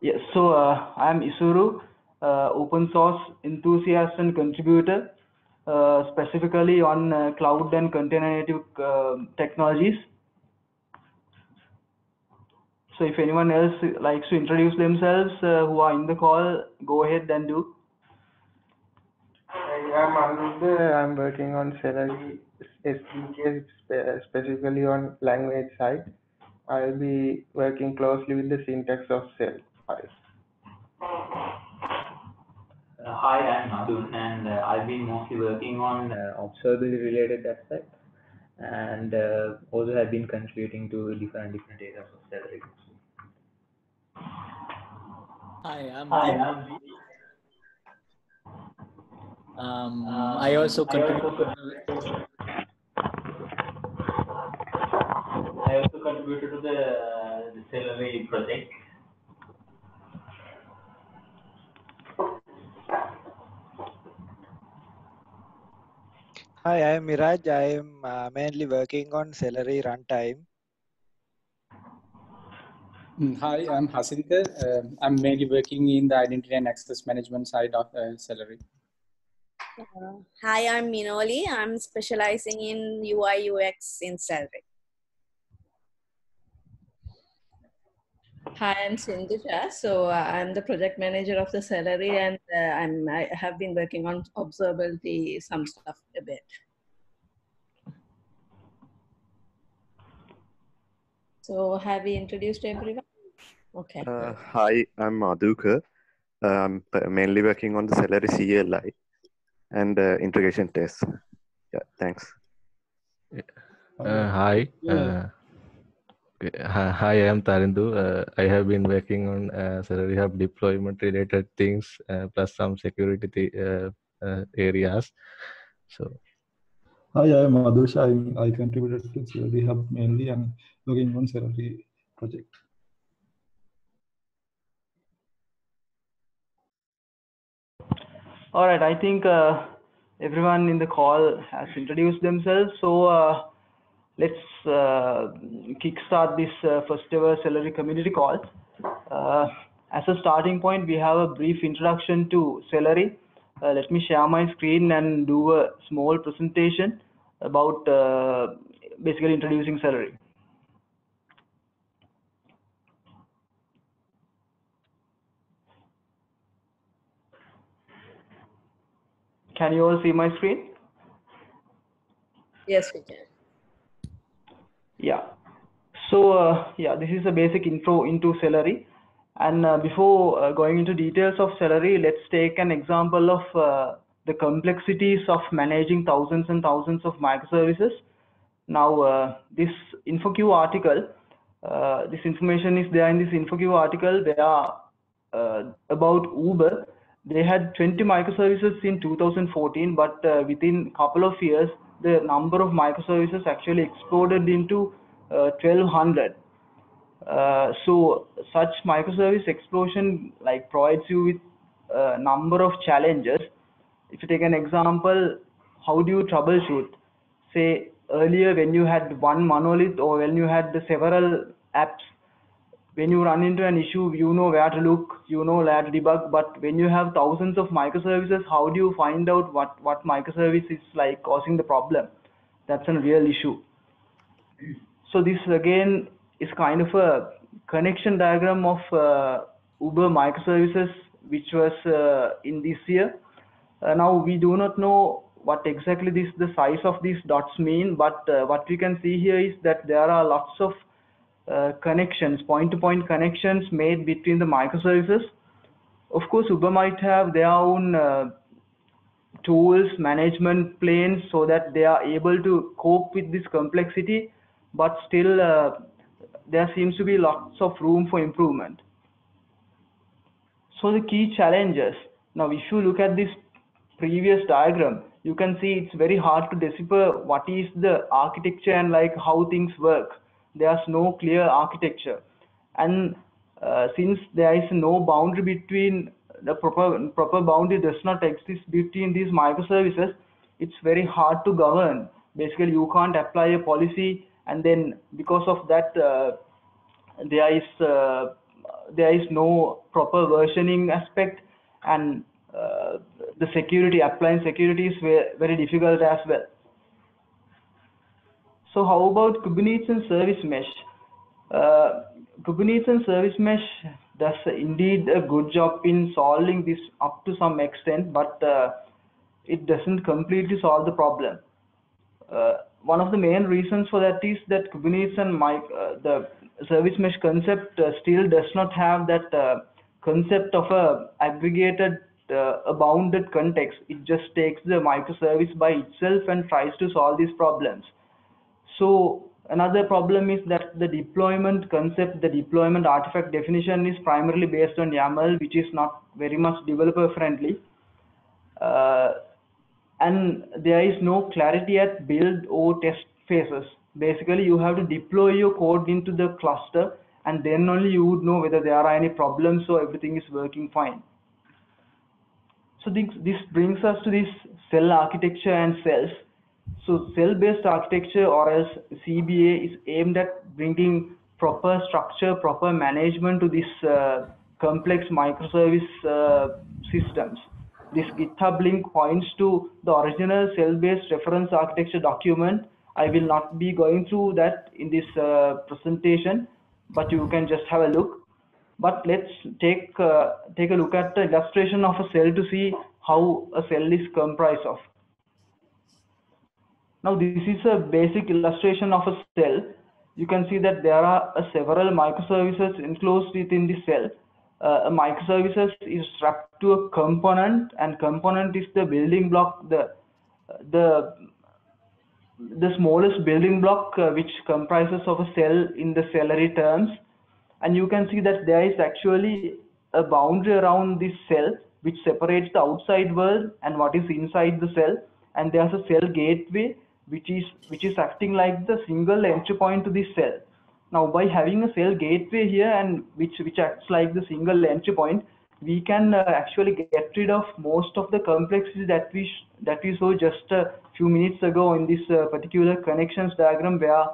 Yes, so uh, I'm Isuru, uh, open source enthusiast and contributor, uh, specifically on uh, cloud and container native uh, technologies. So if anyone else likes to introduce themselves uh, who are in the call, go ahead and do. I'm. I'm working on Cellery SDK, specifically on language side. I'll be working closely with the syntax of Cell. Hi. Uh, Hi, I'm Madhun, and uh, I've been mostly working on uh, observability related aspects, and uh, also have been contributing to different different areas of Cellery. Hi, I'm Hi, Deep. I'm Um, I also contribute. I also contributed to the, uh, the Cellery project. Hi, I am Miraj. I am uh, mainly working on Cellery runtime. Mm, Hi, I'm Hasinka. Um, I'm mainly working in the identity and access management side of uh, Cellery. Uh, hi, I'm Minoli. I'm specializing in UI UX in Cellery. Hi, I'm Sindhusha. So uh, I'm the project manager of the Cellery, and uh, I'm I have been working on observability, some stuff a bit. So have we introduced everyone? Okay. Uh, hi, I'm Madhuka. Uh, I'm mainly working on the Cellery CLI and uh, integration tests. Yeah, thanks. Uh, hi. Okay, hi, hi, I am Tarindu. Uh, I have been working on uh, Cellery Hub deployment related things uh, plus some security th- uh, uh, areas. So, Hi, I am Madhush. I, I contributed to Cellery Hub mainly and working on Cellery project. All right, I think uh, everyone in the call has introduced themselves. So uh, let's uh, kickstart this uh, first ever Cellery community call. Uh, as a starting point, we have a brief introduction to Cellery. Uh, let me share my screen and do a small presentation about uh, basically introducing Cellery. Can you all see my screen? Yes, we can. Yeah. So uh, yeah, this is a basic intro into Cellery. And uh, before uh, going into details of Cellery, let's take an example of uh, the complexities of managing thousands and thousands of microservices. Now, uh, this InfoQ article, uh, this information is there in this InfoQ article. They are about Uber. They had 20 microservices in 2014, but within a couple of years, the number of microservices actually exploded into uh, 1200. Uh, so such microservice explosion like provides you with a number of challenges. If you take an example, how do you troubleshoot? Say earlier when you had one monolith or when you had the several apps, when you run into an issue, you know where to look, you know where to debug. But when you have thousands of microservices, how do you find out what what microservice is like causing the problem? That's a real issue. So this again is kind of a connection diagram of uh, Uber microservices, which was uh, in this year. Uh, now we do not know what exactly this the size of these dots mean, but uh, what we can see here is that there are lots of connections, point-to-point connections made between the microservices. Of course, Uber might have their own uh, tools, management planes, so that they are able to cope with this complexity, but still uh, there seems to be lots of room for improvement. So the key challenges. Now, if you look at this previous diagram, you can see it's very hard to decipher what is the architecture and like how things work. There's no clear architecture. And uh, since there is no boundary between the proper, proper boundary does not exist between these microservices, it's very hard to govern. Basically, you can't apply a policy and then because of that, uh, there is uh, there is no proper versioning aspect and uh, the security applying security is very, very difficult as well so how about kubernetes and service mesh uh, kubernetes and service mesh does indeed a good job in solving this up to some extent but uh, it doesn't completely solve the problem uh, one of the main reasons for that is that Kubernetes and my, uh, the service mesh concept uh, still does not have that uh, concept of a aggregated, uh, a bounded context. It just takes the microservice by itself and tries to solve these problems. So another problem is that the deployment concept, the deployment artifact definition is primarily based on YAML, which is not very much developer friendly. Uh, and there is no clarity at build or test phases. Basically, you have to deploy your code into the cluster and then only you would know whether there are any problems or everything is working fine. So this, this brings us to this cell architecture and cells. So cell-based architecture or else CBA is aimed at bringing proper structure, proper management to these uh, complex microservice uh, systems. This GitHub link points to the original cell-based reference architecture document. I will not be going through that in this uh, presentation, but you can just have a look. But let's take uh, take a look at the illustration of a cell to see how a cell is comprised of. Now this is a basic illustration of a cell. You can see that there are uh, several microservices enclosed within the cell. Uh, a microservices is wrapped to a component and component is the building block the the the smallest building block uh, which comprises of a cell in the cellery terms. And you can see that there is actually a boundary around this cell which separates the outside world and what is inside the cell. And there's a cell gateway which is which is acting like the single entry point to this cell. Now by having a cell gateway here and which, which acts like the single entry point, we can uh, actually get rid of most of the complexity that we that we saw just a few minutes ago in this uh, particular connections diagram where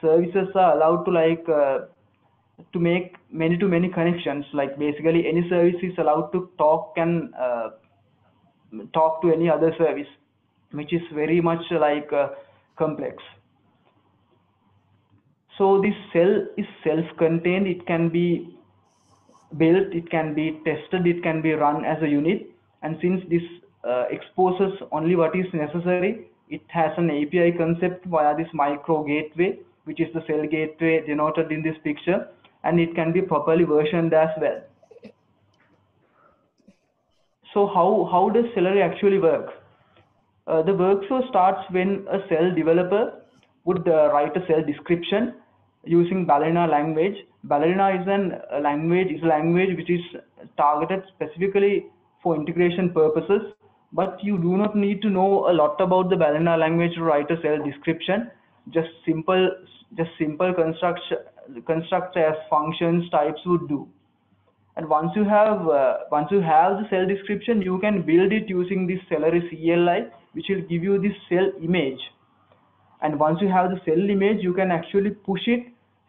services are allowed to like uh, to make many to many connections. Like basically any service is allowed to talk and uh, talk to any other service which is very much like uh, complex so this cell is self-contained. It can be built, it can be tested, it can be run as a unit. And since this uh, exposes only what is necessary, it has an API concept via this micro gateway, which is the cell gateway denoted in this picture, and it can be properly versioned as well. So how, how does Cellery actually work? Uh, the workflow starts when a cell developer would uh, write a cell description using Ballerina language. Ballerina is an, a language is a language which is targeted specifically for integration purposes, but you do not need to know a lot about the Ballerina language to write a cell description. Just simple, just simple construct construct as functions types would do. And once you have uh, once you have the cell description, you can build it using this Cellery CLI, which will give you this cell image. And once you have the cell image you can actually push it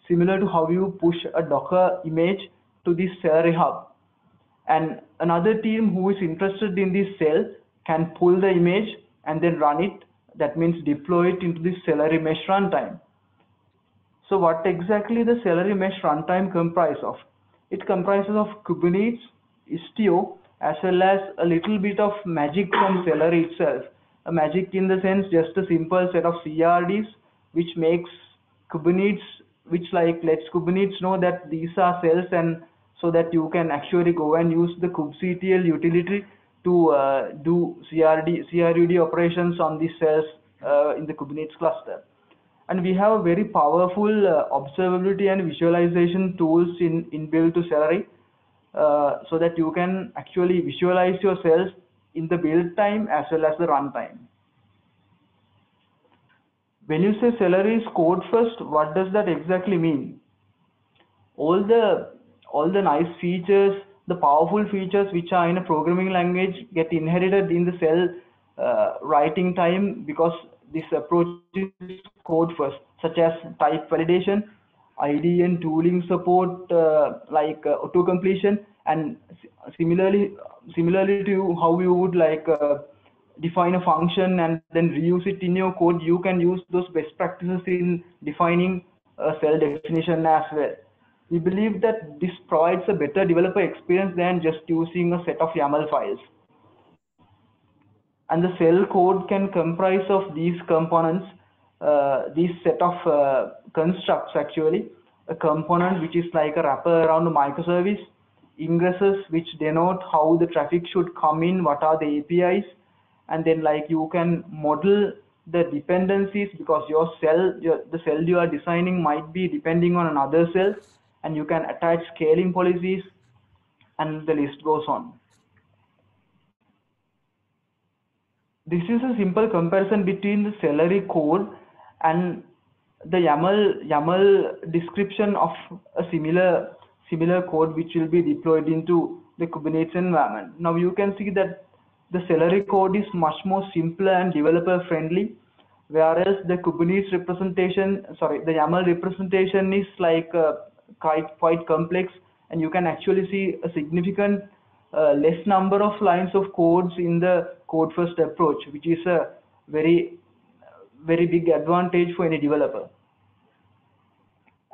similar to how you push a docker image to this cellery hub. And another team who is interested in this cell can pull the image and then run it. That means deploy it into this cellery mesh runtime. So what exactly the cellery mesh runtime comprises of it comprises of kubernetes istio as well as a little bit of magic from cellery itself a magic in the sense just a simple set of CRDs which makes Kubernetes which like lets Kubernetes know that these are cells and so that you can actually go and use the kubectl utility to uh, do CRD CRUD operations on these cells uh, in the Kubernetes cluster. And we have very powerful uh, observability and visualization tools in inbuilt to Cellery uh, so that you can actually visualize your cells in the build time as well as the runtime. When you say Cellery is code first, what does that exactly mean? All the all the nice features, the powerful features which are in a programming language get inherited in the cell uh, writing time because this approach is code first, such as type validation, IDE tooling support uh, like uh, auto completion and similarly similarly to how you would like uh, define a function and then reuse it in your code you can use those best practices in defining a cell definition as well. We believe that this provides a better developer experience than just using a set of YAML files and the cell code can comprise of these components uh, these set of uh, constructs actually. A component which is like a wrapper around a microservice ingresses which denote how the traffic should come in what are the apis and then like you can model the dependencies because your cell your, the cell you are designing might be depending on another cell and you can attach scaling policies and the list goes on this is a simple comparison between the Cellery code and the YAML YAML description of a similar similar code which will be deployed into the Kubernetes environment. Now you can see that the Cellery code is much more simpler and developer friendly, whereas the Kubernetes representation, sorry, the YAML representation is like uh, quite quite complex, and you can actually see a significant uh, less number of lines of codes in the code first approach, which is a very very big advantage for any developer.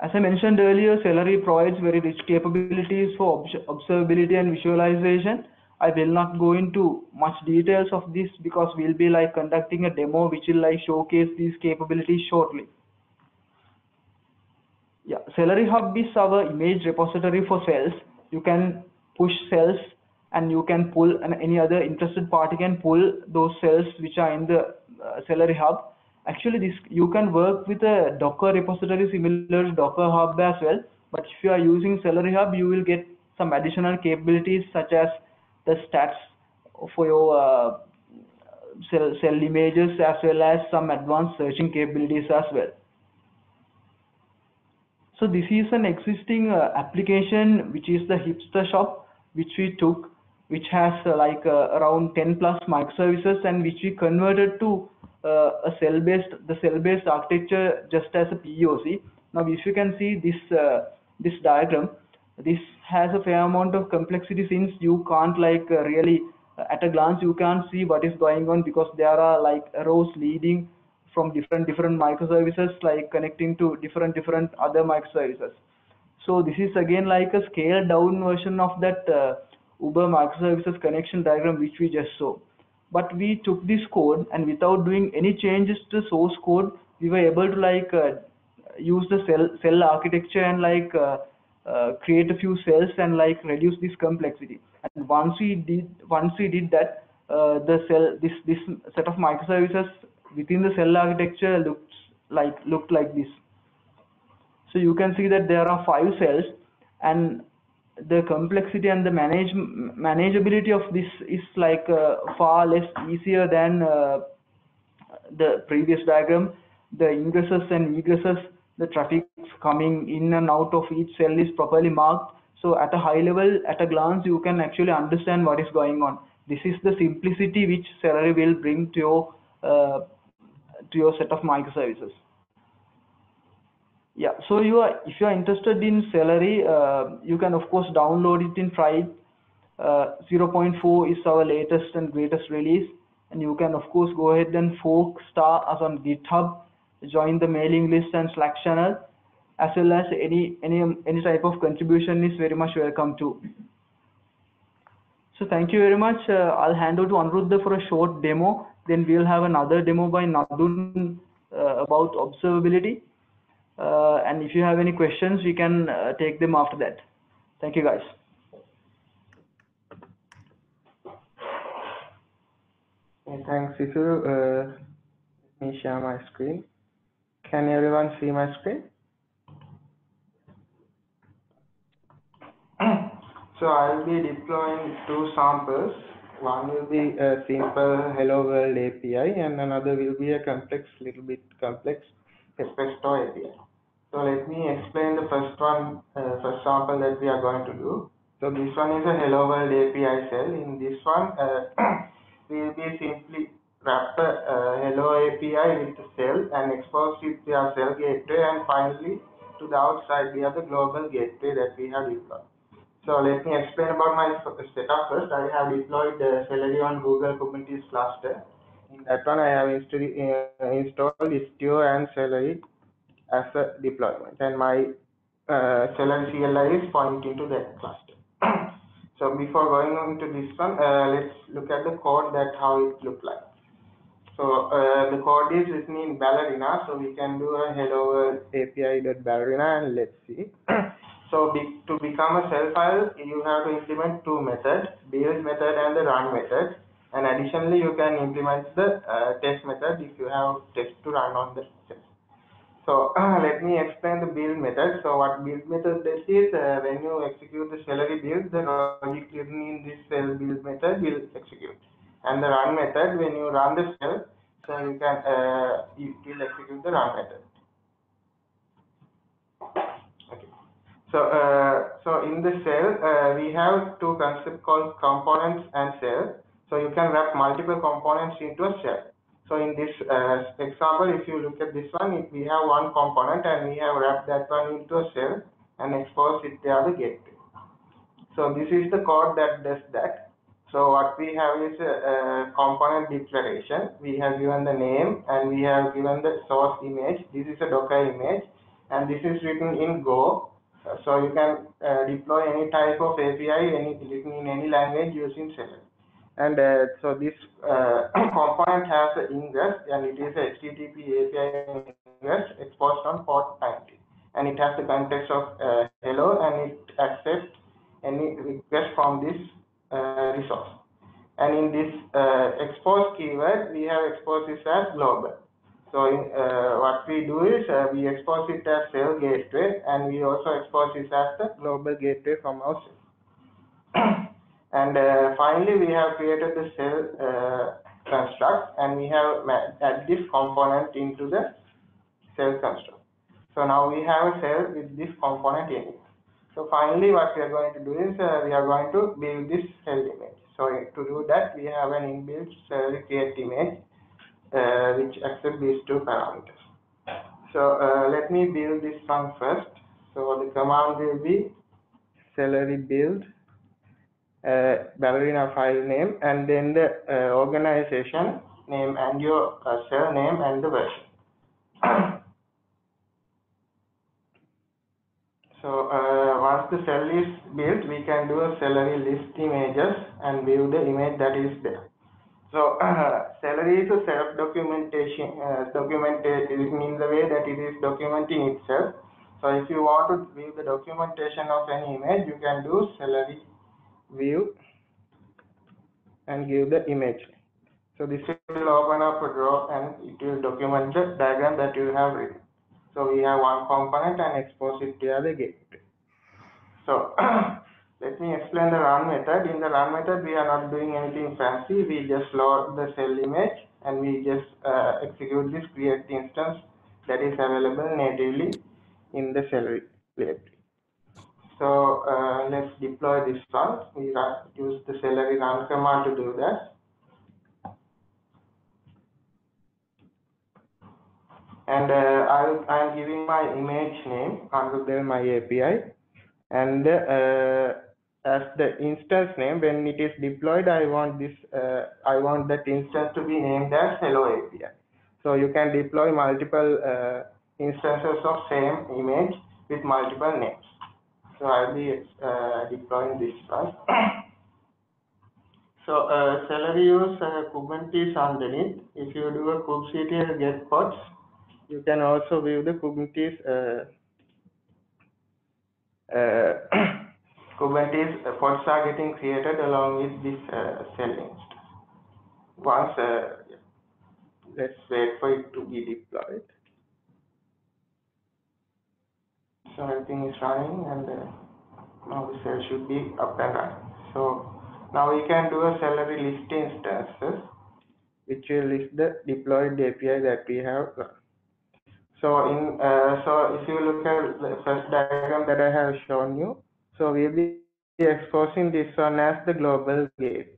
As I mentioned earlier, Cellery provides very rich capabilities for observability and visualization. I will not go into much details of this because we'll be like conducting a demo which will like showcase these capabilities shortly. Yeah, Cellery Hub is our image repository for cells. You can push cells and you can pull and any other interested party can pull those cells which are in the uh, Cellery Hub. Actually this you can work with a docker repository similar to docker hub as well but if you are using cellery hub you will get some additional capabilities such as the stats for your uh, cell, cell images as well as some advanced searching capabilities as well. So this is an existing uh, application which is the hipster shop which we took which has uh, like uh, around 10 plus microservices and which we converted to uh, a cell-based the cell-based architecture just as a POC. Now, if you can see this this diagram, this has a fair amount of complexity since you can't like really at a glance you can't see what is going on because there are like rows leading from different different microservices like connecting to different different other microservices. So this is again like a scaled down version of that uh, Uber microservices connection diagram which we just saw. But we took this code and without doing any changes to source code we were able to like uh, use the cell cell architecture and like uh, uh, create a few cells and like reduce this complexity. And once we did once we did that uh, the cell this this set of microservices within the cell architecture looks like looked like this. So you can see that there are five cells and the complexity and the manage manageability of this is like uh, far less easier than uh, the previous diagram. The ingresses and egresses the traffic coming in and out of each cell is properly marked. So at a high level at a glance you can actually understand what is going on. This is the simplicity which Celery will bring to your uh, to your set of microservices yeah so you are if you are interested in cellery uh, you can of course download it in try uh, 0.4 is our latest and greatest release. And you can of course go ahead and fork star us on github join the mailing list and slack channel. As well as any any any type of contribution is very much welcome too. So thank you very much. Uh, i'll hand over to Anuruddha for a short demo. Then we'll have another demo by Nadun uh, about observability and if you have any questions, we can uh, take them after that. Thank you, guys. thanks, Sisu. Uh, let me share my screen. Can everyone see my screen? so I'll be deploying two samples. One will be a simple Hello World API and another will be a complex, little bit complex Espresso API. So let me explain the first one, uh, first sample that we are going to do. So this one is a Hello World API cell. In this one, uh, we will be simply wrap a uh, Hello API with the cell and expose it to our cell gateway and finally to the outside via the global gateway that we have deployed. So let me explain about my setup first. I have deployed uh, Cellery on Google Kubernetes cluster. In that one, I have insta uh, installed Istio and Cellery as a deployment, and my uh, Cellery CLI is pointing to that cluster. so before going on to this one, uh, let's look at the code that how it look like. So uh, the code is written in Ballerina, so we can do a hello world API.ballerina and let's see. so be, to become a cell file, you have to implement two methods, build method and the run method. And additionally, you can implement the uh, test method if you have test to run on the shell. So let me explain the build method. So what build method does is uh, when you execute the cellery build, the logic written in this cell build method will execute. And the run method when you run the cell so you can uh, will execute the run method. Okay. So uh, so in the cell uh, we have two concepts called components and cell. So you can wrap multiple components into a cell so in this uh, example if you look at this one if we have one component and we have wrapped that one into a cell and exposed it to the gateway so this is the code that does that so what we have is a, a, component declaration. We have given the name and we have given the source image. This is a Docker image and this is written in Go. So you can uh, deploy any type of API any written in any language using Cellery. And uh, so this uh, component has an ingress and it is a HTTP API ingress exposed on port 90. And it has the context of uh, hello and it accepts any request from this uh, resource. And in this uh, expose keyword, we have exposed this as global. So in, uh, what we do is we expose it as cell gateway and we also expose this as the global gateway from our cell. and uh, finally, we have created the cell uh, construct and we have added this component into the cell construct. So now we have a cell with this component in it. So finally, what we are going to do is uh, we are going to build this cell image. So to do that, we have an inbuilt cell create image uh, which accepts these two parameters. So uh, let me build this one first. So the command will be cellery build uh, ballerina file name and then the uh, organization name and your uh, cell name and the version. So uh, once the cell is built, we can do a cellery list images and view the image that is there. So uh, cellery is a self-documentation, uh, documented, means the way that it is documenting itself. So if you want to view the documentation of any image, you can do cellery view and give the image. So this will open up a draw and it will document the diagram that you have written. So we have one component and expose it to the gate So let me explain the run method. In the run method, we are not doing anything fancy. We just load the cell image and we just uh, execute this create instance that is available natively in the cell library. So uh, let's deploy this one. We use the cellery run command to do that. and uh, I am giving my image name under my API and uh, as the instance name when it is deployed I want this uh, I want that instance to be named as hello API so you can deploy multiple uh, instances of same image with multiple names so I'll be uh, deploying this one so uh, Cellery use uh, Kubernetes underneath if you do a kubectl get pods you can also view the Kubernetes uh, uh, Kubernetes pods are getting created along with this uh, instance. Once, uh, let's wait for it to be deployed. So everything is running and uh, now the cell should be up and running. So now we can do a cellery list instances which will list the deployed API that we have. So in uh, so if you look at the first diagram that I have shown you, so we'll be exposing this one as the global gate.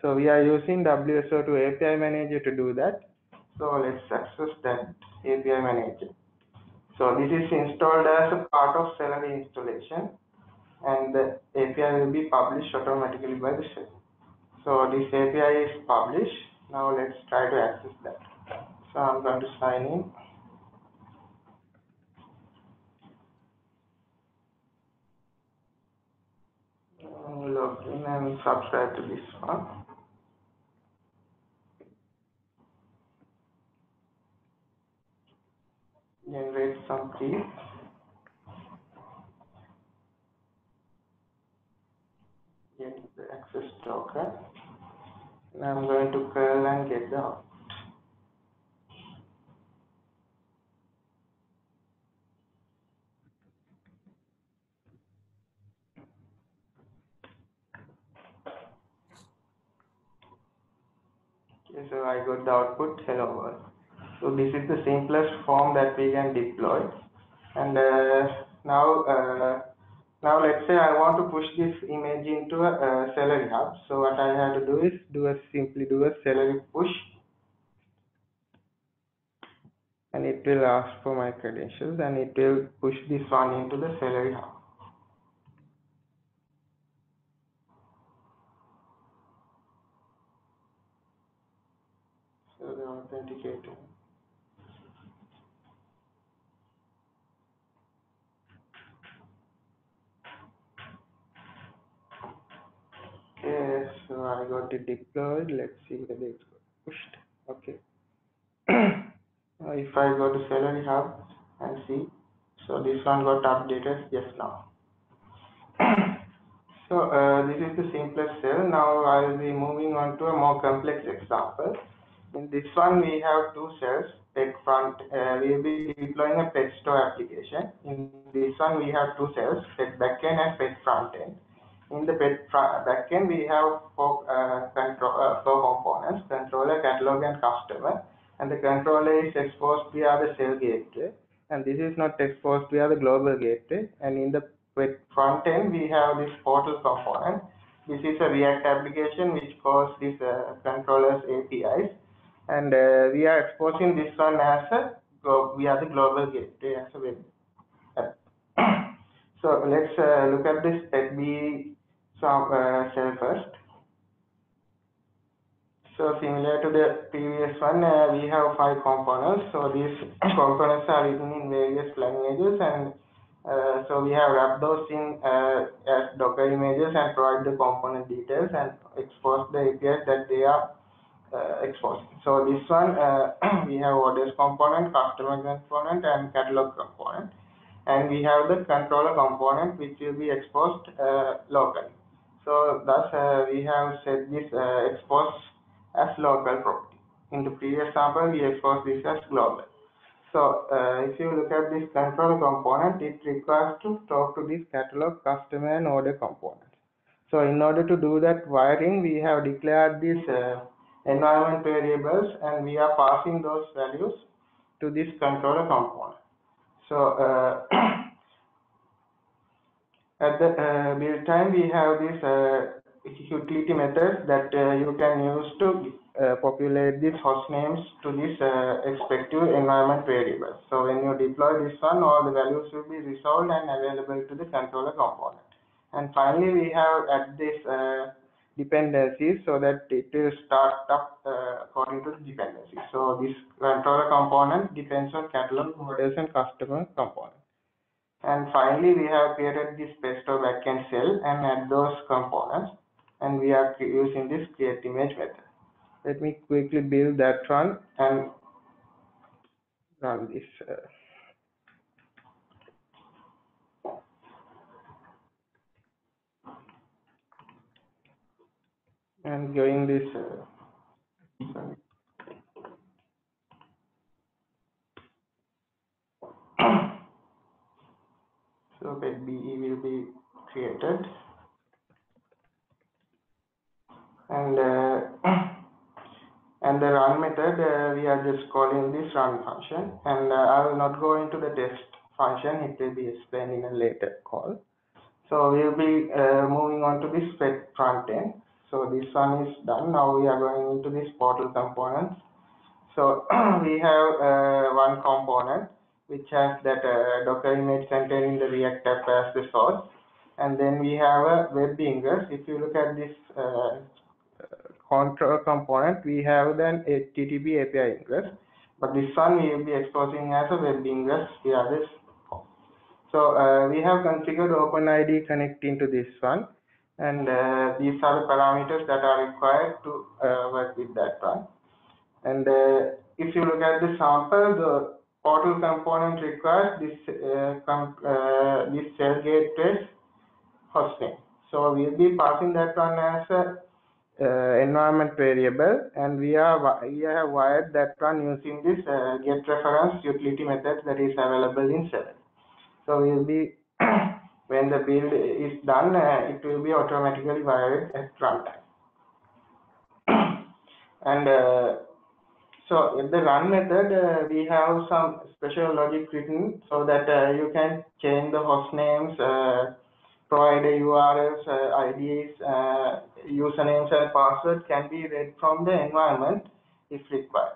So we are using WSO2 API manager to do that. So let's access that API manager. So this is installed as a part of Cellery installation and the API will be published automatically by the shell. So this API is published. Now let's try to access that. So I'm going to sign in. Log in and subscribe to this one. Generate key. Get the access token. And I'm going to curl and get the out. Okay, so I got the output hello world. So this is the simplest form that we can deploy. And uh, now, uh, now let's say I want to push this image into a, uh Cellery Hub. So what I have to do is do a simply do a Cellery push, and it will ask for my credentials, and it will push this one into the Cellery Hub. So the authenticator. Okay, so I got it deployed. Let's see whether it's pushed. Okay. Now if I go to Cellery Hub and see, so this one got updated just now. so uh, this is the simplest cell. Now I will be moving on to a more complex example. In this one, we have two cells. Pet front, uh, we will be deploying a pet store application. In this one, we have two cells, pet backend and pet front end. In the backend, we have four, uh, control, uh, four components, controller, catalog, and customer. And the controller is exposed via the cell gateway. And this is not exposed via the global gateway. And in the front end, we have this portal component. This is a React application which calls this uh, controller's APIs. And uh, we are exposing this one as a via the global gateway as a web. so let's uh, look at this PetB some uh, first. So similar to the previous one, uh, we have five components. So these components are written in various languages and uh, so we have wrapped those in uh, as Docker images and provide the component details and expose the APIs that they are uh, exposed. So this one, uh, we have orders component, customer component, and catalog component. And we have the controller component, which will be exposed locally. So thus, uh, we have set this uh, expose as local property. In the previous sample, we exposed this as global. So uh, if you look at this controller component, it requires to talk to this catalog, customer, and order component. So in order to do that wiring, we have declared these uh, environment variables and we are passing those values to this controller component. So uh, at the uh, build time, we have this uh, utility methods that uh, you can use to uh, populate these host names to this uh, expected environment variables. So when you deploy this one, all the values will be resolved and available to the controller component. And finally, we have at this dependencies so that it will start up uh, according to the dependencies. So this controller component depends on catalog, orders, and customer component. And finally, we have created this Petstore backend cell and add those components. And we are using this create image method. Let me quickly build that one and run this. Uh, and going this uh, sorry. So pet BE will be created. And uh, and the run method uh, we are just calling this run function. And uh, I will not go into the test function. It will be explained in a later call. So we'll be uh, moving on to this pet front end. So this one is done. Now we are going into this portal components. So we have uh, one component which has that uh, Docker image containing the React app as the source. And then we have a web ingress. If you look at this uh, control component, we have then HTTP API ingress. But this one we will be exposing as a web ingress via this. So uh, we have configured OpenID connect into this one. And uh, these are the parameters that are required to uh, work with that one. And uh, if you look at the sample, the portal component requires this uh, uh, this cell gateway hostname. So we'll be passing that one as a uh, environment variable, and we are we have wired that one using this uh, get reference utility method that is available in Cellery. So we'll be when the build is done, uh, it will be automatically wired at runtime. and uh, so in the run method, uh, we have some special logic written so that uh, you can change the host names, uh, provide URLs, uh, IDs, uh, usernames and password can be read from the environment if required.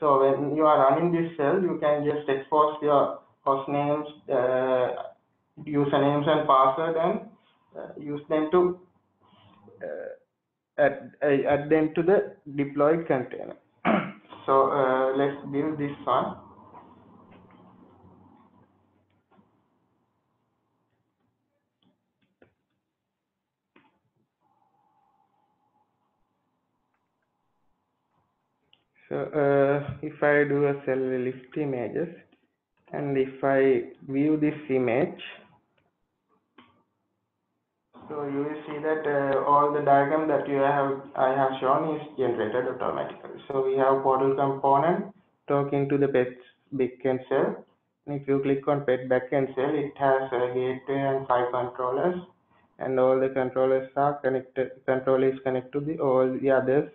So when you are running this cell, you can just expose your host names, uh, usernames and password and use them to add, add them to the deployed container. So uh, let's build this one. So uh, if I do a cell list images and if I view this image, so you will see that uh, all the diagram that you have I have shown is generated automatically. So we have portal component talking to the pet backend cell. And if you click on pet backend cell, it has a gateway and five controllers, and all the controllers are connected. Controller is connected to the all the other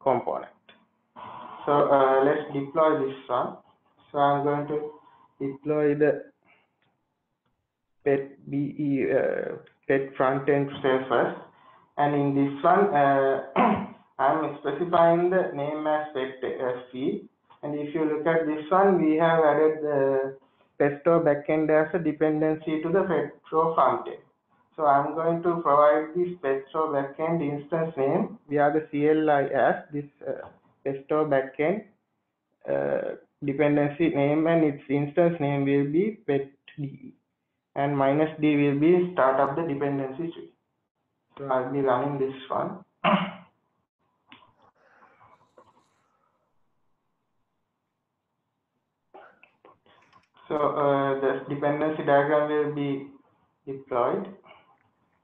component. So uh, let's deploy this one. So I'm going to deploy the pet be uh, pet front end cell first. And in this one uh, I'm specifying the name as pet and if you look at this one we have added the Petstore backend as a dependency to the Petstore front end. So I'm going to provide this Petstore backend instance name. Via the CLI as this uh, backend uh, dependency name. And its instance name will be petde and minus d will be start of the dependency tree. So I'll be running this one. So uh, the dependency diagram will be deployed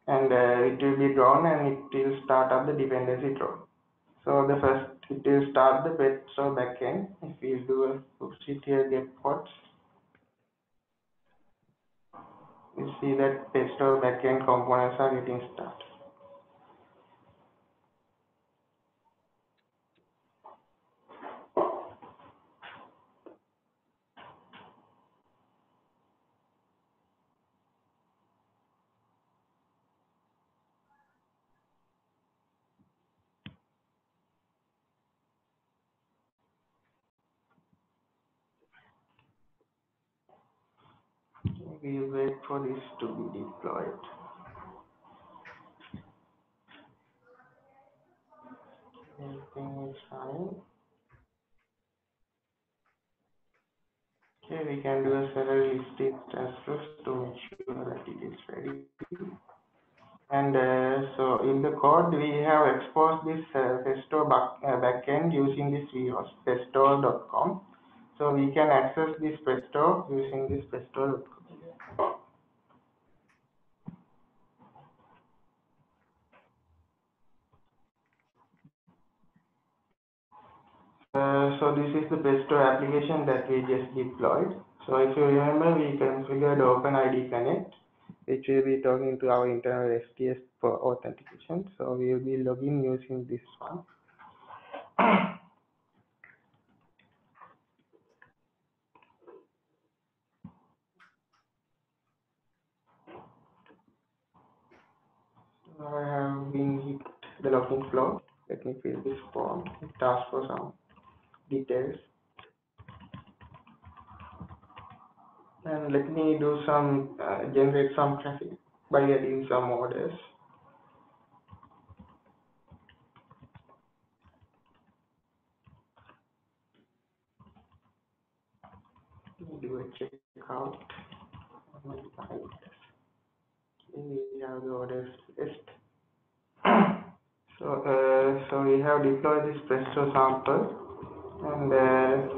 and uh, it will be drawn and it will start up the dependency draw. So the first it will start the pet so backend. If we do a proceed here get pods, you see that Petstore backend components are getting started. we wait for this to be deployed. Everything is fine. Okay, we can do a list instance first to make sure that it is ready. And uh, so in the code, we have exposed this uh, Petstore back, uh, backend using this vhost, petstore.com. So we can access this Petstore using this petstore.com. Uh, so this is the Petstore application that we just deployed. So if you remember, we configured OpenID Connect, which will be talking to our internal STS for authentication. So we will be logging using this one. I have been hit the login flow. Let me fill this form. It asks for some details. And let me do some, uh, generate some traffic by adding some orders. Do a checkout. We have the orders list. So, uh, so we have deployed this Presto sample and uh,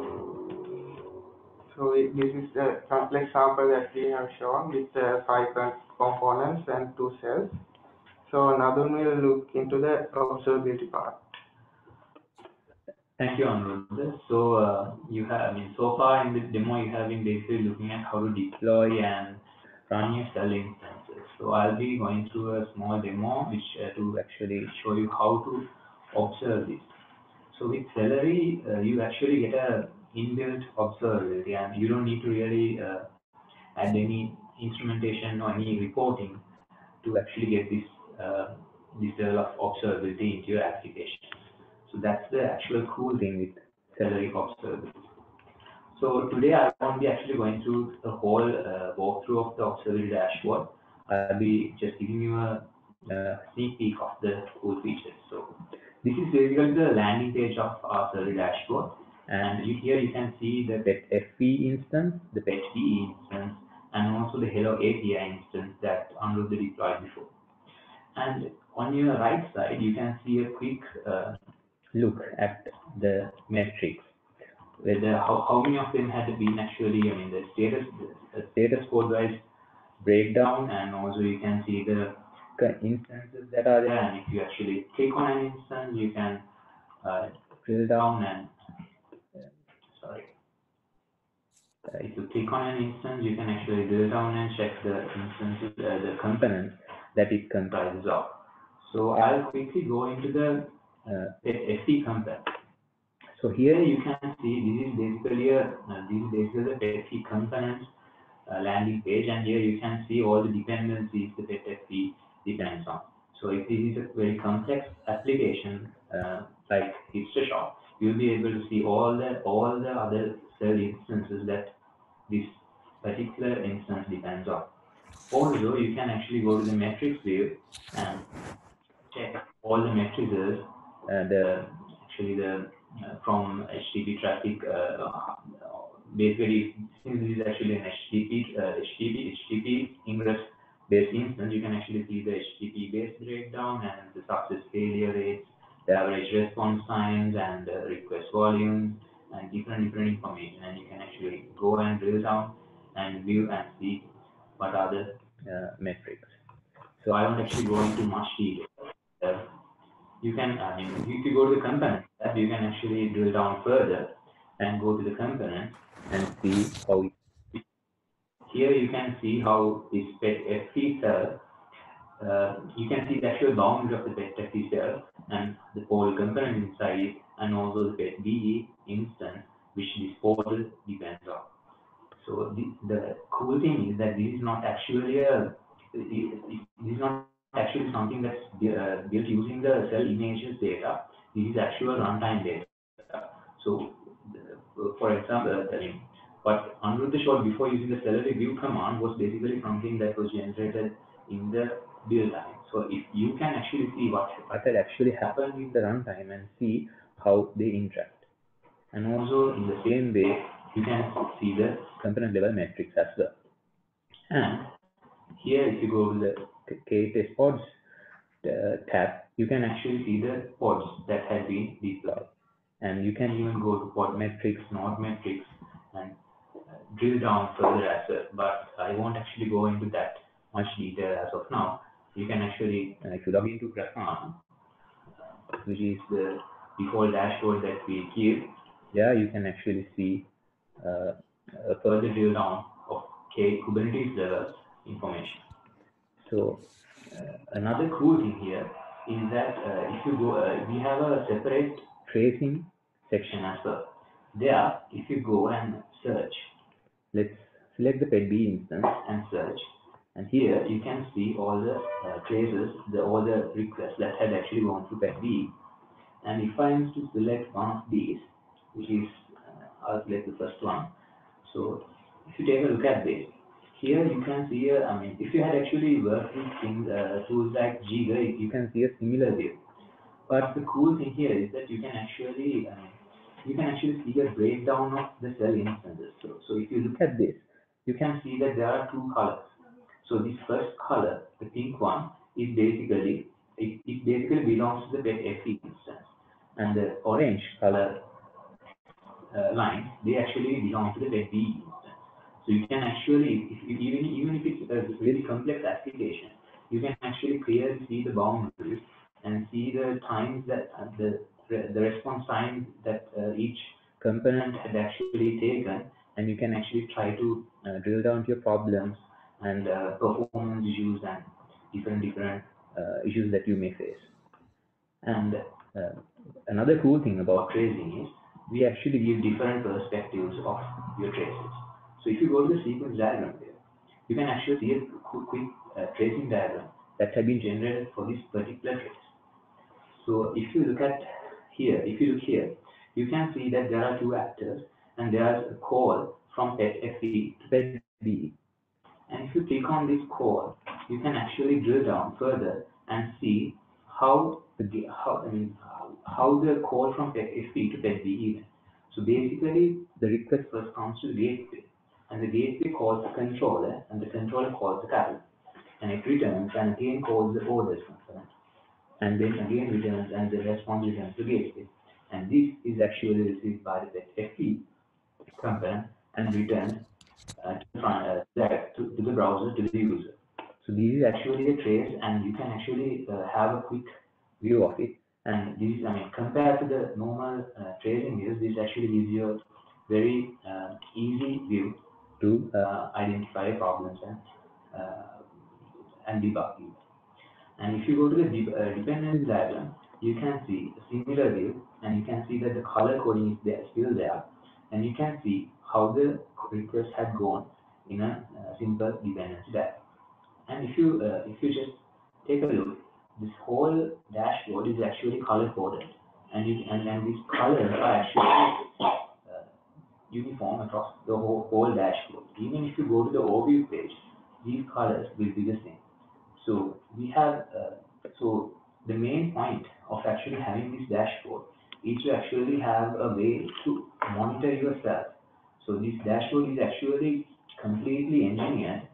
so it, this is the complex sample that we have shown with five components and two cells. So Nadun will look into the observability part. Thank you, Anuruddha. So uh, you have, I mean, so far in this demo, you have been basically looking at how to deploy and run your cell instances. So I'll be going through a small demo which uh, to actually show you how to observe this. So with Cellery, uh, you actually get a inbuilt observability and you don't need to really uh, add any instrumentation or any reporting to actually get this uh, this level of observability into your application. So that's the actual cool thing with Cellery observability. So today I won't be actually going through the whole uh, walkthrough of the observability dashboard. I'll be just giving you a, a sneak peek of the cool features. So this is basically the landing page of our Cellery dashboard. And you, here you can see the pet FE instance, the pet DE instance, and also the Hello API instance that Anuruddha deployed before. And on your right side, you can see a quick uh, look at the metrics whether how, how many of them had been actually, I mean, the status, the status code wise breakdown, and also you can see the c- instances that are there. And if you actually click on an instance, you can uh, drill down and sorry. Uh, if you click on an instance, you can actually drill down and check the instances, uh, the components that it comprises of. So I'll quickly go into the uh, FE component. So here you can see this is basically a uh, this is basically the PetFE components uh, landing page, and here you can see all the dependencies the Depends on. So if this is a very complex application uh, like Hipster Shop, you'll be able to see all the all the other cell instances that this particular instance depends on. Also, you can actually go to the metrics view and check all the matrices, uh, the actually the uh, from HTTP traffic. Uh, basically, since this is actually an HTTP uh, HTTP HTTP ingress based instance, you can actually see the HTTP based breakdown and the success failure rates, the average response times, and the request volumes, and different different information. And you can actually go and drill down and view and see what are the uh, metrics. So I won't actually go into much detail. Uh, you can, I mean, if you go to the component tab, you can actually drill down further and go to the component and see how it, here you can see how this pet FE cell, uh, you can see the actual boundary of the pet FE cell and the pole component inside and also the pet DE instance which this portal depends on. So the, the cool thing is that this is not actually a, this is not actually something that's uh, built using the cell images data. This is actual runtime data. So, for example, what Anuruddha showed before using the cellery view command was basically something that was generated in the build time. So, if you can actually see what, what had actually happened in the runtime and see how they interact. And also, in the same way, you can see the component level metrics as well. And here, if you go to the KTest pods uh, tab, you can actually see the pods that have been deployed. And you can even go to pod metrics, node metrics, and drill down further as well. But I won't actually go into that much detail as of now. You can actually, uh, if you log into Grafana, which is the default dashboard that we give, yeah, you can actually see uh, a further drill down of K Kubernetes level information. So uh, another cool thing here is that uh, if you go, uh, we have a separate tracing section as well. There, if you go and search, let's select the PetB instance and search. And here you can see all the uh, traces, the, all the requests that had actually gone through PetB. And if I am to select one of these, which is, uh, I'll select the first one. So if you take a look at this, here you can see a, I mean, if you had actually worked with things, uh, tools like Jaeger, you can see a similar view. But the cool thing here is that you can actually, I mean, you can actually see a breakdown of the cell instances. So, so if you look at this, you can see that there are two colors. So this first color, the pink one, is basically, it, it basically belongs to the pet FE instance. And the orange color uh, they actually belong to the pet B instance. So you can actually, if, if, even, even if it's a really complex application, you can actually clearly see the boundaries and see the times that uh, the the response time that uh, each component had actually taken, and you can actually try to uh, drill down to your problems and uh, performance issues and different different uh, issues that you may face. And uh, another cool thing about tracing is we actually give different perspectives of your traces. So if you go to the sequence diagram here, you can actually see a quick, uh, tracing diagram that has been generated for this particular trace. So if you look at here, if you look here, you can see that there are two actors and there's a call from pet FE to pet BE. And if you click on this call, you can actually drill down further and see how the how how the call from pet FE to pet BE. So basically, the request first comes to the gateway, and the gateway calls the controller, and the controller calls the catalog, and it returns and again calls the orders component and then again returns and the response returns to gateway. And this is actually received by the FE component and returned uh, to, uh, to, to, the browser to the user. So this is actually a trace and you can actually uh, have a quick view of it. And this is, I mean, compared to the normal uh, tracing views, this actually gives you a very uh, easy view to uh, identify problems and, and debug it. And if you go to the de uh, dependency diagram, you can see a similar view and you can see that the color coding is there, still there. And you can see how the request had gone in a uh, simple dependency diagram. And if you uh, if you just take a look, this whole dashboard is actually color coded, and you and, and these colors are actually uh, uniform across the whole, whole dashboard. Even if you go to the overview page, these colors will be the same. So we have, uh, so the main point of actually having this dashboard is to actually have a way to monitor yourself. So this dashboard is actually completely engineered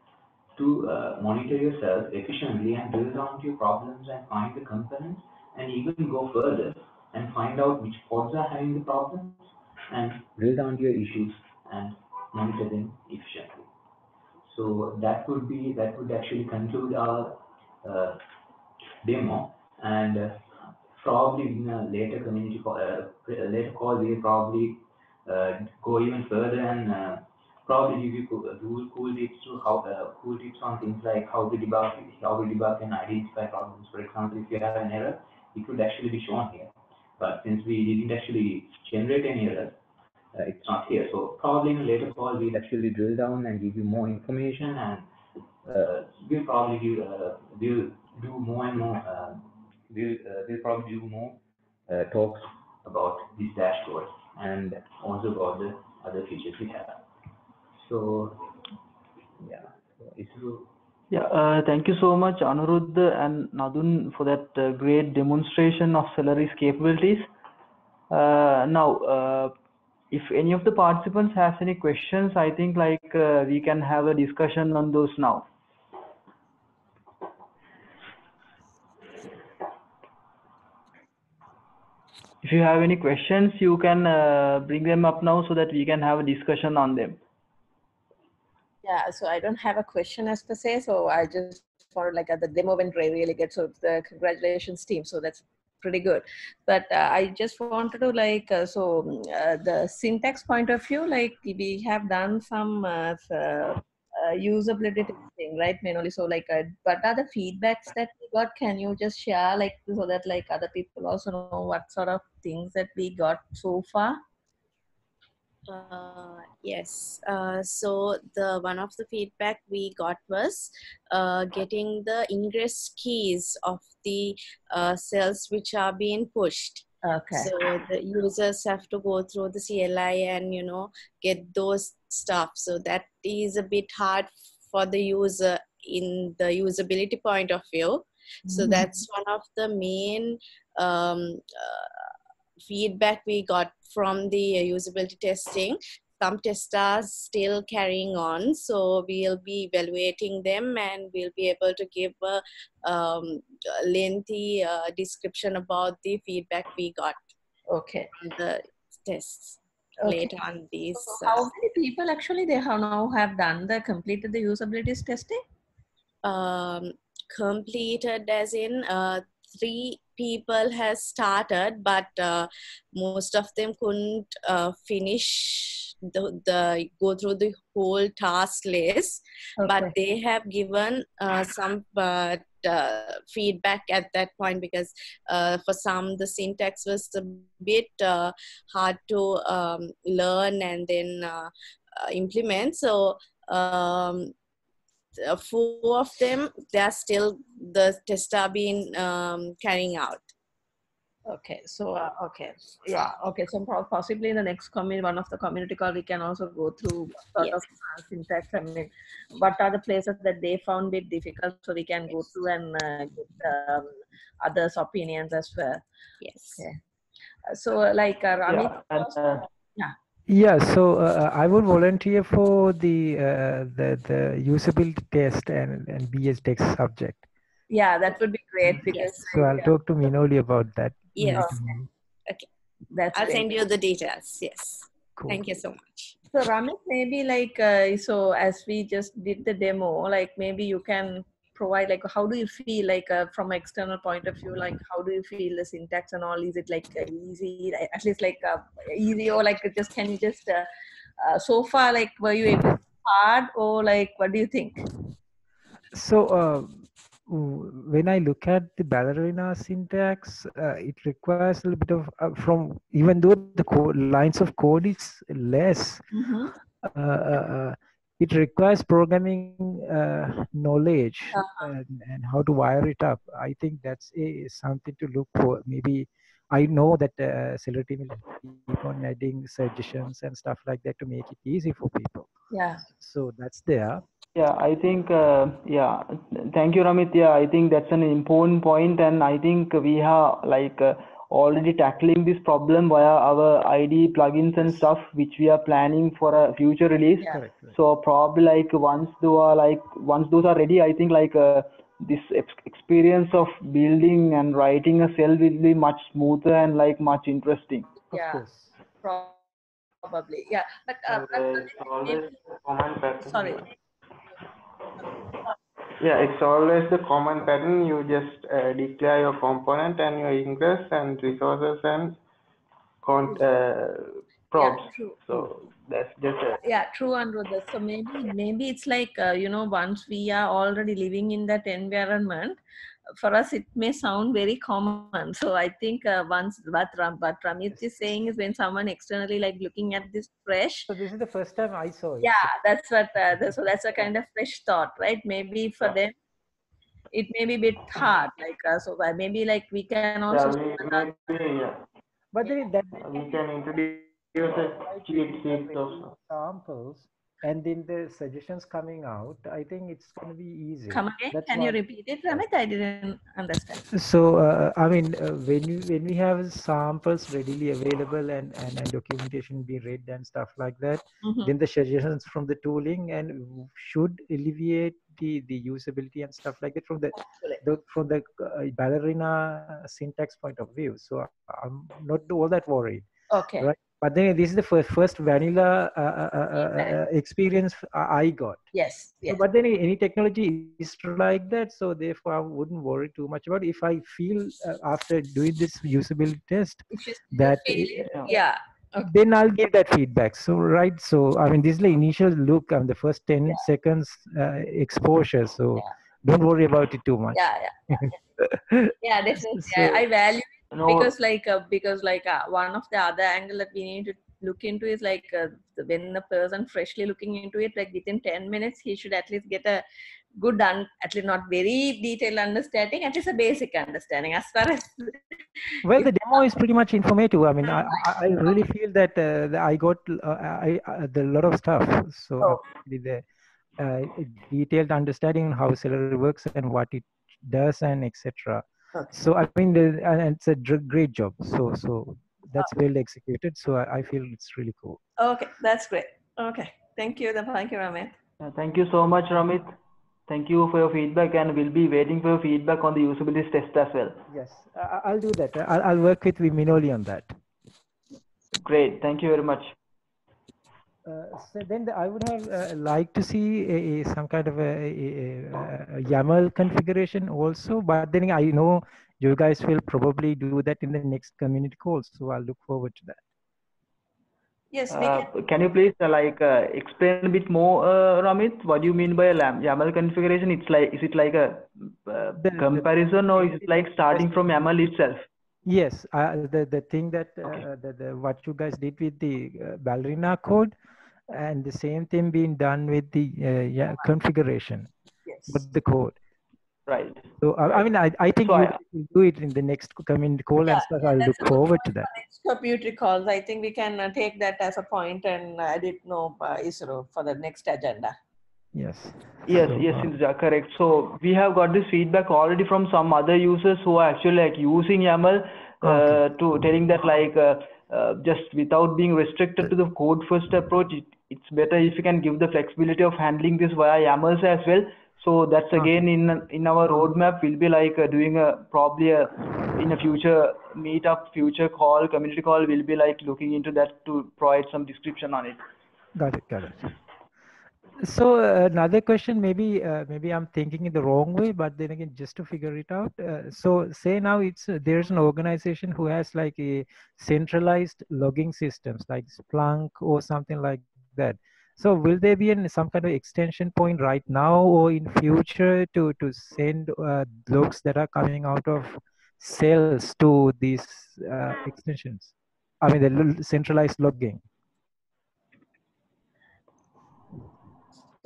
to uh, monitor yourself efficiently and drill down to your problems and find the components and even go further and find out which pods are having the problems and drill down to your issues and monitor them efficiently. So that would be, that would actually conclude our uh, demo and uh, probably in a later community call, uh, later call we'll probably go even further and probably give you cool, cool tips to how uh, cool tips on things like how to debug how to debug and identify problems. For example, if you have an error, it would actually be shown here. But since we didn't actually generate any error, uh, it's not here. So probably in a later call, we'll actually drill down and give you more information and uh, we'll probably give, uh, we'll do more and more, uh, we'll, uh, we'll probably do more uh, talks about this dashboard and also about the other features we have. So, yeah, so yeah, uh, thank you so much, Anuruddha and Nadun, for that uh, great demonstration of Cellery's capabilities. Uh, now, if any of the participants has any questions, I think like uh, we can have a discussion on those now. If you have any questions, you can uh, bring them up now so that we can have a discussion on them. Yeah, so I don't have a question as per se, so I just for like uh, the demo went really good. So the congratulations team. So that's pretty good. But uh, i just wanted to like uh, so uh, the syntax point of view like we have done some uh, uh, usability thing right mainly so like uh, what are the feedbacks that we got? Can you just share like so that like other people also know what sort of things that we got so far uh, yes. Uh, so the one of the feedback we got was uh, getting the ingress keys of the uh, cells which are being pushed. Okay. So the users have to go through the CLI and you know get those stuff. So that is a bit hard for the user in the usability point of view. So Mhm. that's one of the main um, uh, feedback we got from the usability testing. Some tests are still carrying on, so we'll be evaluating them and we'll be able to give a um, lengthy uh, description about the feedback we got Okay. the tests Okay. later on these. So uh, how many people actually they have now have done the completed the usability testing? um, completed as in uh, three people has started but uh, most of them couldn't uh, finish the, the go through the whole task list. But they have given uh, some uh, uh, feedback at that point because uh, for some the syntax was a bit uh, hard to um, learn and then implement. So um, uh, four of them they are still the tests are being um, carrying out Okay, so uh, okay, yeah, okay. So possibly in the next community, one of the community call, we can also go through sort of uh, syntax. I mean, what are the places that they found it difficult, so we can go through and uh, get um, others' opinions as well. Yes. Okay. Uh, So, like uh, Ramit, Yeah, and, uh, yeah. Yeah, so uh, I would volunteer for the uh, the the usability test and and BS text subject. Yeah, that would be great because So I'll talk to Minoli about that. Yes. later. Okay. That's I'll great. send you the details. Yes. Cool. Thank you so much. So Ramit, maybe like uh, so as we just did the demo, like maybe you can provide like how do you feel like uh, from external point of view, like how do you feel the syntax and all? Is it like uh, easy, like, at least like uh, easy or like just can you just uh, uh, so far like were you able to hard or like what do you think? So when I look at the ballerina syntax, uh, it requires a little bit of uh, from even though the code, lines of code is less, uh, uh, it requires programming uh, knowledge Uh-huh. and, and how to wire it up. I think that's a, something to look for. Maybe I know that uh, Cellery team will keep on adding suggestions and stuff like that to make it easy for people. Yeah. So that's there. Yeah, I think, uh, yeah, thank you, Ramit. Yeah, I think that's an important point, and I think we are like uh, already tackling this problem via our ID plugins and stuff, which we are planning for a future release. Yeah. Correct. So probably like once those are like once those are ready, I think like uh, this ex- experience of building and writing a cell will be much smoother and like much interesting. yeah. Probably. Yeah. But uh, but it's always the common pattern. sorry. Yeah, it's always the common pattern. You just uh, declare your component and your ingress and resources and con- uh, props. true. So that's just a yeah true Anuruddha. so maybe maybe it's like uh, you know once we are already living in that environment for us it may sound very common so i think uh, once what, Ram, what ramit is saying is when someone externally like looking at this fresh So this is the first time I saw it. yeah that's what uh, the, so that's a kind of fresh thought right maybe for them it may be a bit hard like uh, so uh, maybe like we can also yeah, also we, maybe, yeah. But then we can introduce a cheat sheet of and then the suggestions coming out, I think it's going to be easy. come again That's can you repeat it ramit i didn't understand So uh, I mean, uh, when you when we have samples readily available and, and and documentation be read and stuff like that, Mhm. then the suggestions from the tooling and should alleviate the the usability and stuff like that from the, the from the uh, ballerina syntax point of view. So I'm not all that worried. okay Right. But then this is the first first vanilla uh, uh, uh, uh, uh, experience I I got. yes So, but then any technology is like that, so therefore I wouldn't worry too much about it. If I feel uh, after doing this usability test that uh, yeah then I'll give that feedback. So right, so I mean this is the initial look and the first ten seconds uh, exposure. So don't worry about it too much. yeah yeah yeah definitely So- I, I value it No. because like uh, because like uh, one of the other angle that we need to look into is like uh, when a person freshly looking into it, like within 10 minutes, he should at least get a good, un- at least not very detailed understanding, at least a basic understanding. As far as Well, the demo is pretty much informative. I mean, I, I I really feel that uh, I got uh, I, I the lot of stuff. So Oh. the uh, detailed understanding how Cellery works and what it does and etc. Okay. So I mean, the, and it's a dr- great job. So so that's well executed. So I, I feel it's really cool. Okay, that's great. Okay, thank you. Thank you, Ramit. Uh, Thank you so much, Ramit. Thank you for your feedback, and we'll be waiting for your feedback on the usability test as well. Yes, I, I'll do that. I'll, I'll work with Minoli on that. Great. Thank you very much. Uh, so then the, I would have uh, liked to see a, a- some kind of a, a, a, a YAML configuration also, but then I know you guys will probably do that in the next community call, so I'll look forward to that. Yes, we Uh, can. can you please uh, like uh, explain a bit more, uh, Ramit? What do you mean by a YAML configuration? It's like is it like a uh, The- comparison or is it like starting from YAML itself? Yes, uh, the the thing that uh, the, the what you guys did with the uh, ballerina code, and the same thing being done with the uh, yeah, configuration, Yes. with the code. Right. So I, I mean, I, I think So you I- do it in the next community call, and Yeah, stuff. I'll look a forward to that. for next community calls. I think we can uh, take that as a point and uh, edit no uh, ISRO for the next agenda. Yes. Yes, So, yes, uh, Indra, correct. So we have got this feedback already from some other users who are actually like using YAML uh, to telling that like uh, uh, just without being restricted to the code first approach, it, it's better if you can give the flexibility of handling this via YAMLs as well. So that's again in in our roadmap. We'll be like uh, doing a probably a in a future meetup, future call, community call. We'll be like looking into that to provide some description on it. Got it. Got it. So uh, another question, maybe uh, maybe I'm thinking in the wrong way, but then again, just to figure it out. Uh, so say now it's uh, there's an organization who has like a centralized logging systems like Splunk or something like that. So will there be an, some kind of extension point right now or in future to to send uh, logs that are coming out of cells to these uh, extensions? I mean the centralized logging.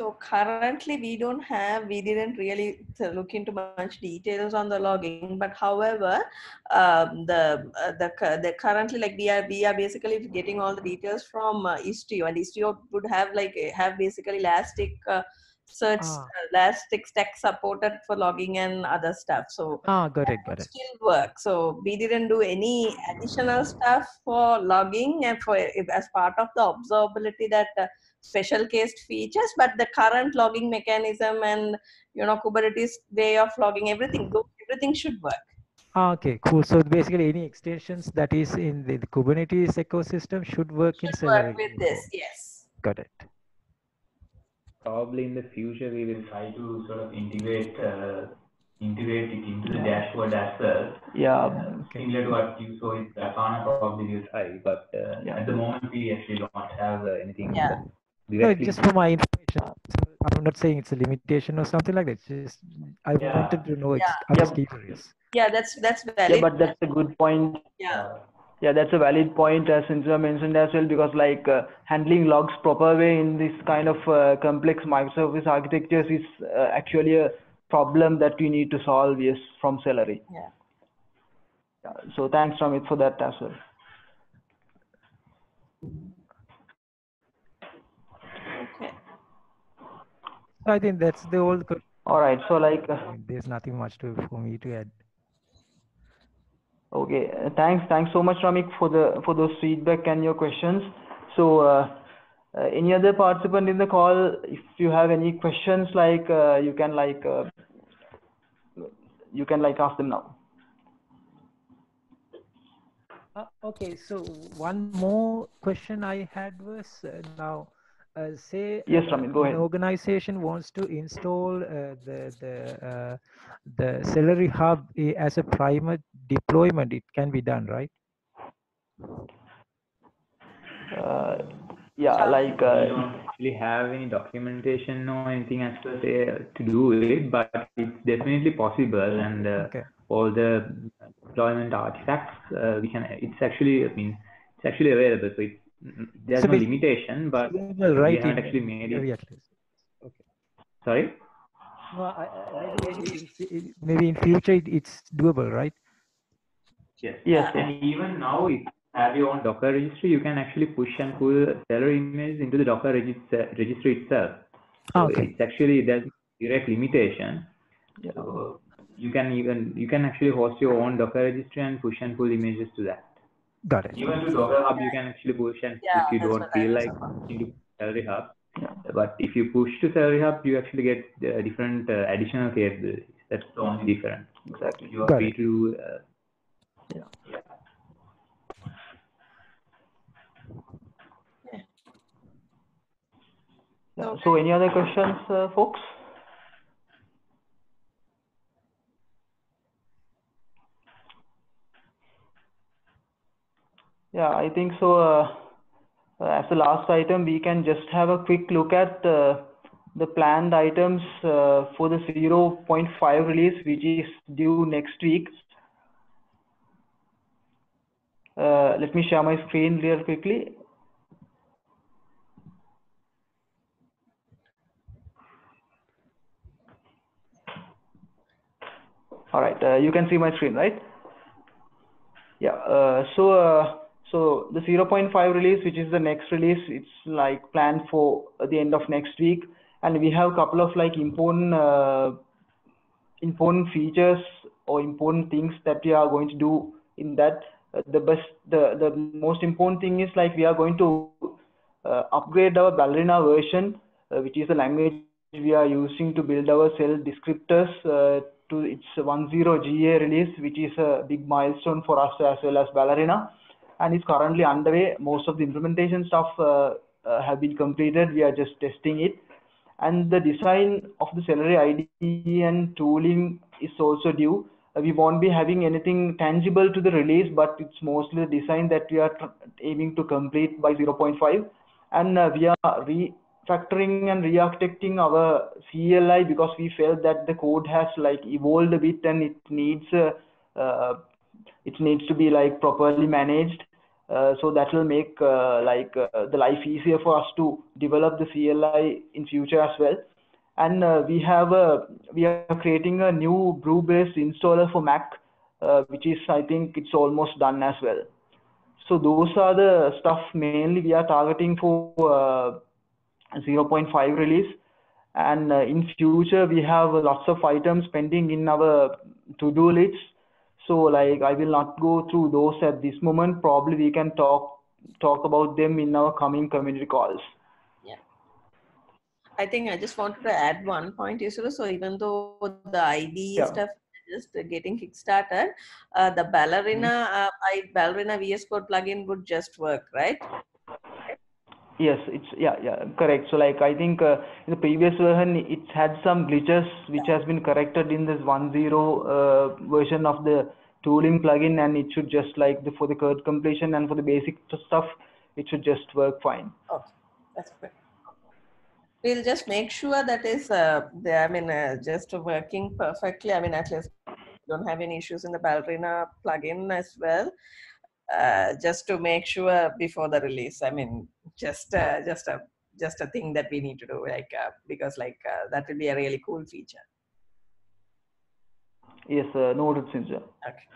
So currently we don't have, we didn't really look into much details on the logging, but however, um, the, uh, the, the currently like we are, we are basically getting all the details from uh, Istio and Istio would have like, uh, have basically Elastic uh, search, Ah. uh, Elastic stack supported for logging and other stuff. So Ah, got it, got it. still work. So we didn't do any additional stuff for logging and for as part of the observability that uh, special case features, but the current logging mechanism and you know Kubernetes way of logging everything, everything should work. Ah, Okay, cool. So basically, any extensions that is in the, the Kubernetes ecosystem should work in Should Cellery. work with this, yes. Got it. Probably in the future, we will try to sort of integrate uh, integrate it into the dashboard as well. Yeah. Uh, Similar to what you saw with Grafana, probably will try, but uh, at the moment, we actually don't have uh, anything Yeah. No, just for my information. So I'm not saying it's a limitation or something like that. It's Just I Yeah. wanted to know. It's, Yeah. I'm Yeah. curious. Yeah, that's that's Yeah, valid. but that's a good point. yeah. Yeah, that's a valid point as Sinzua mentioned as well because like uh, handling logs proper way in this kind of uh, complex microservice architectures is uh, actually a problem that we need to solve yes from Cellery. Yeah. Yeah, so thanks Ramit for that as well. Okay. I think that's the old. que- All right, so like uh, There's nothing much to for me to add. Okay, thanks thanks so much Ramit for the for those feedback and your questions. So uh, uh, any other participant in the call, if you have any questions, like uh, you can like uh, you can like ask them now. Uh, okay, so one more question I had was uh, now, uh, say Yes, Ramit, go an organization wants to install uh, the the uh, the Cellery Hub eh, as a primer deployment. It can be done, right? Uh, yeah, like we uh, don't actually have any documentation or anything as per se to do it, but it's definitely possible. And uh, Okay. all the deployment artifacts, uh, we can. It's actually, I mean, it's actually available. So it's there's So no limitation, but Well, we right haven't in actually made it. Okay. Sorry. No, I, I, maybe, in, maybe in future it, it's doable, right? Yes. Yes. And even now, if you have your own Docker registry, you can actually push and pull Cellery images into the Docker registry itself. So okay. it's actually there's direct limitation. Yeah. So you can even you can actually host your own Docker registry and push and pull images to that. Got it. Even to Docker Hub, you can actually push and Yeah, if you don't feel like about. pushing to Cellery Hub. But if you push to Cellery Hub, you actually get uh, different uh, additional capabilities. That's the only difference. Exactly. You are Got free it. to uh, Yeah. Yeah. So any other questions, uh, folks? Yeah, I think so. Uh, uh, as the last item, we can just have a quick look at uh, the planned items uh, for the 0.5 release, which is due next week. Uh, let me share my screen real quickly. All right, uh, you can see my screen, right? Yeah. Uh, so, uh, so the 0.5 release, which is the next release, it's like planned for the end of next week, and we have a couple of like important, uh, important features or important things that we are going to do in that. The best, the the most important thing is like we are going to uh, upgrade our Ballerina version, uh, which is the language we are using to build our cell descriptors uh, to its 1.0 GA release, which is a big milestone for us as well as Ballerina, and it's currently underway. Most of the implementation stuff uh, uh, have been completed. We are just testing it, and the design of the Cellery IDE and tooling is also due. Uh, we won't be having anything tangible to the release, but it's mostly the design that we are aiming to complete by 0.5, and uh, we are refactoring and re-architecting our CLI because we felt that the code has like evolved a bit and it needs uh, uh, it needs to be like properly managed. Uh, so that will make uh, like the life easier for us to develop the CLI in future as well. And uh, we have a we are creating a new brew-based installer for Mac, uh, which is I think it's almost done as well. So those are the stuff mainly we are targeting for uh, 0.5 release. And uh, in future we have lots of items pending in our to-do list. So like I will not go through those at this moment. Probably we can talk talk about them in our coming community calls. Yeah. I think I just wanted to add one point, Yusuf. So even though the ID Yeah. stuff is just getting kickstarted, uh, the Ballerina, uh, I, Ballerina VS Code plugin would just work, right? Yes, it's yeah, yeah, correct. So like I think uh, in the previous version it had some glitches which has been corrected in this 1.0 uh, version of the tooling plugin, and it should just like the, for the code completion and for the basic stuff, it should just work fine. Okay, that's great. We'll just make sure that is, uh, the, I mean, uh, just working perfectly. I mean, at least don't have any issues in the Ballerina plugin as well. Uh, just to make sure before the release. I mean, just uh, just a just a thing that we need to do, like uh, because like uh, that will be a really cool feature. Yes, uh, noted, Sinja. Okay.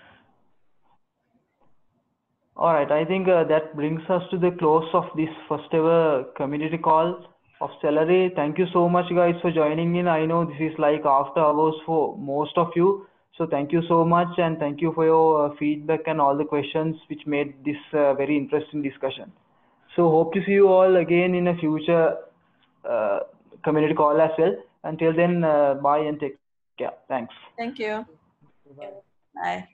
All right, I think uh, that brings us to the close of this first ever community call of Cellery. Thank you so much, guys, for joining in. I know this is like after hours for most of you. So thank you so much, and thank you for your uh, feedback and all the questions, which made this uh, very interesting discussion. So hope to see you all again in a future uh, community call as well. Until then, uh, bye and take care. Thanks. Thank you. Bye.